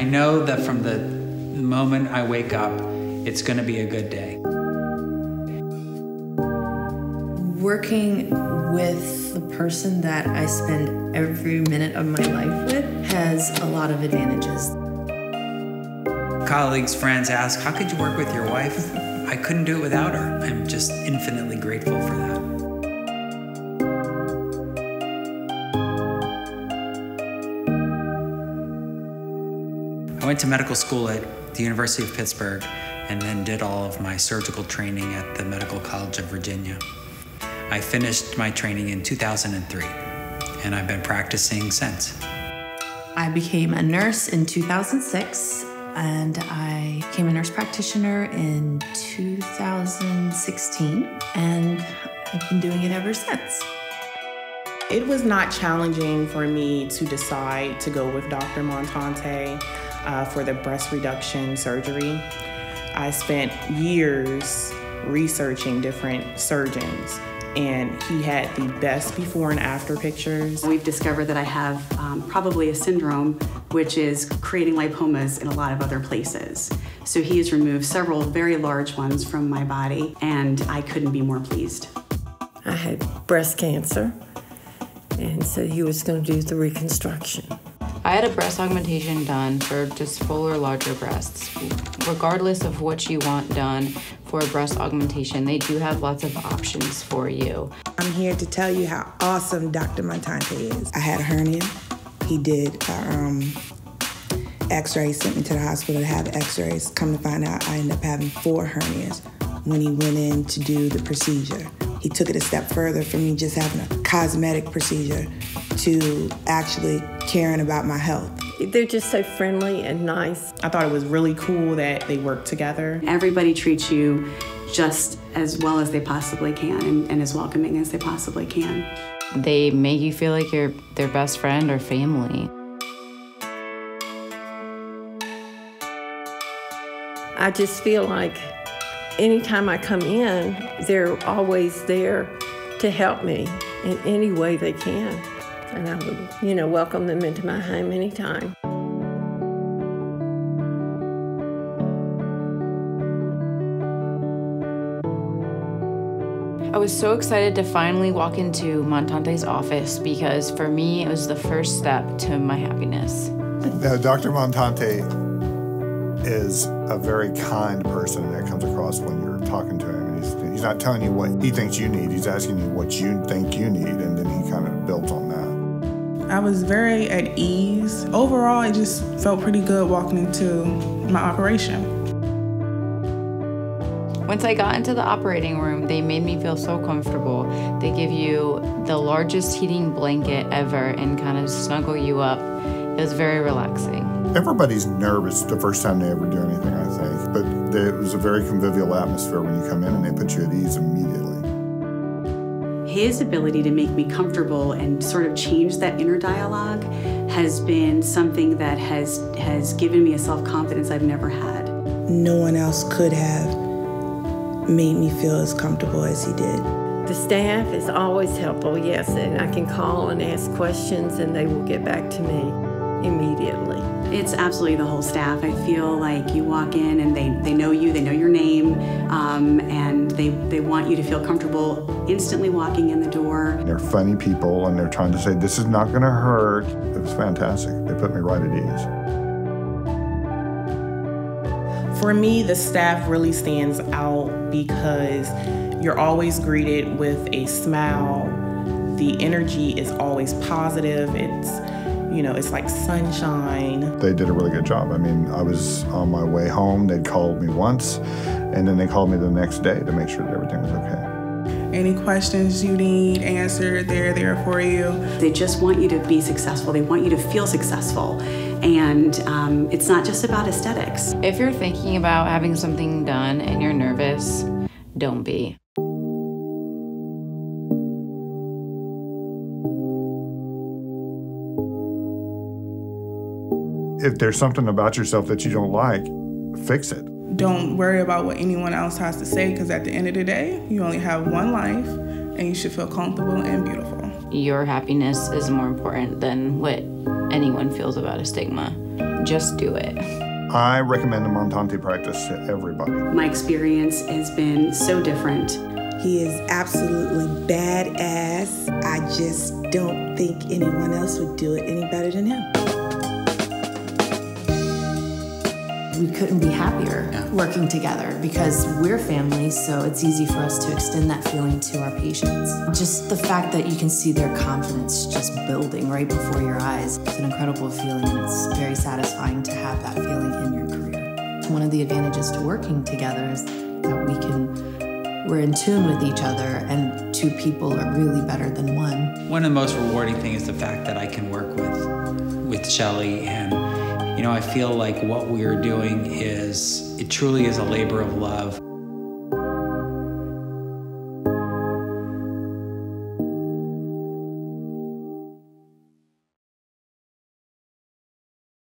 I know that from the moment I wake up, it's going to be a good day. Working with the person that I spend every minute of my life with has a lot of advantages. Colleagues, friends ask, How could you work with your wife? I couldn't do it without her. I'm just infinitely grateful for that. I went to medical school at the University of Pittsburgh and then did all of my surgical training at the Medical College of Virginia. I finished my training in 2003 and I've been practicing since. I became a nurse in 2006 and I became a nurse practitioner in 2016 and I've been doing it ever since. It was not challenging for me to decide to go with Dr. Montante uh, for the breast reduction surgery. I spent years researching different surgeons and he had the best before and after pictures. We've discovered that I have um, probably a syndrome which is creating lipomas in a lot of other places. So he has removed several very large ones from my body and I couldn't be more pleased. I had breast cancer and so he was going to do the reconstruction. I had a breast augmentation done for just fuller, larger breasts. Regardless of what you want done for a breast augmentation, they do have lots of options for you. I'm here to tell you how awesome Dr. Montante is. I had a hernia. He did um, x-rays, sent me to the hospital to have x-rays. Come to find out, I ended up having four hernias when he went in to do the procedure. He took it a step further from me just having a cosmetic procedure to actually caring about my health. They're just so friendly and nice. I thought it was really cool that they work together. Everybody treats you just as well as they possibly can and, and as welcoming as they possibly can. They make you feel like you're their best friend or family. I just feel like anytime I come in, they're always there to help me in any way they can. And I would, you know, welcome them into my home anytime. I was so excited to finally walk into Montante's office because for me, it was the first step to my happiness. Now, Dr. Montante is a very kind person that comes across when you're talking to him. He's, he's not telling you what he thinks you need, he's asking you what you think you need, and then he kind of builds on that. I was very at ease. Overall, it just felt pretty good walking into my operation. Once I got into the operating room, they made me feel so comfortable. They give you the largest heating blanket ever and kind of snuggle you up. It was very relaxing. Everybody's nervous the first time they ever do anything, I think, but it was a very convivial atmosphere when you come in and they put you at ease immediately. His ability to make me comfortable and sort of change that inner dialogue has been something that has has given me a self-confidence I've never had. No one else could have made me feel as comfortable as he did. The staff is always helpful, yes, and I can call and ask questions and they will get back to me immediately. It's absolutely the whole staff. I feel like you walk in and they, they know you, they know your name, um, and they, they want you to feel comfortable instantly walking in the door. They're funny people and they're trying to say, this is not going to hurt. It was fantastic. They put me right at ease. For me, the staff really stands out because you're always greeted with a smile. The energy is always positive. It's, you know, it's like sunshine. They did a really good job. I mean, I was on my way home. They'd called me once, and then they called me the next day to make sure that everything was okay. Any questions you need answered, they're there for you. They just want you to be successful. They want you to feel successful. And um, it's not just about aesthetics. If you're thinking about having something done and you're nervous, don't be. If there's something about yourself that you don't like, fix it. Don't worry about what anyone else has to say because at the end of the day, you only have one life and you should feel comfortable and beautiful. Your happiness is more important than what anyone feels about a stigma. just do it. I recommend the Montante practice to everybody. My experience has been so different. He is absolutely badass. I just don't think anyone else would do it any better than him. We couldn't be happier Yeah. working together because we're family, so it's easy for us to extend that feeling to our patients. Just the fact that you can see their confidence just building right before your eyes, it's an incredible feeling and it's very satisfying to have that feeling in your career. One of the advantages to working together is that we can, we're in tune with each other and two people are really better than one. One of the most rewarding things is the fact that I can work with with Shelly and you know I feel like what we are doing is it truly is a labor of love.